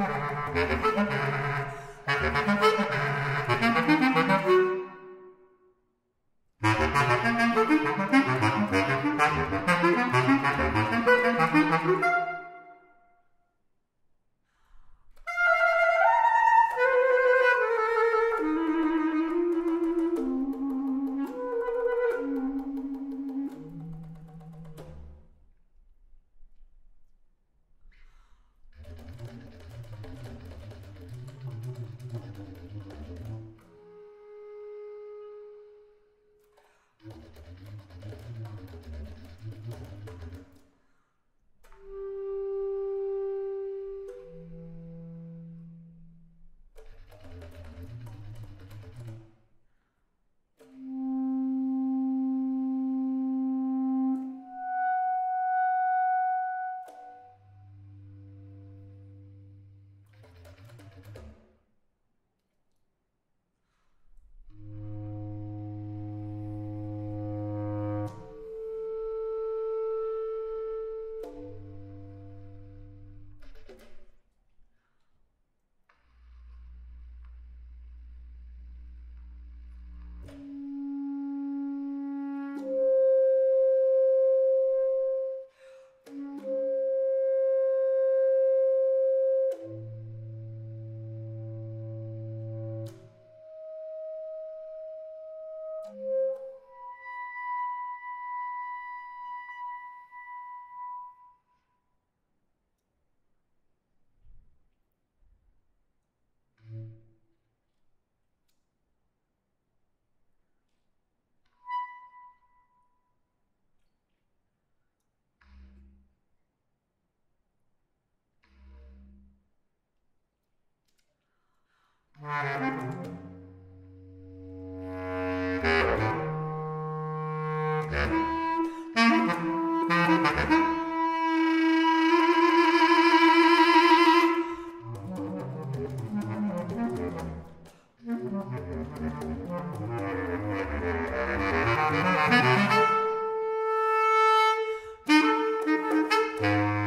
Thank you. Bye.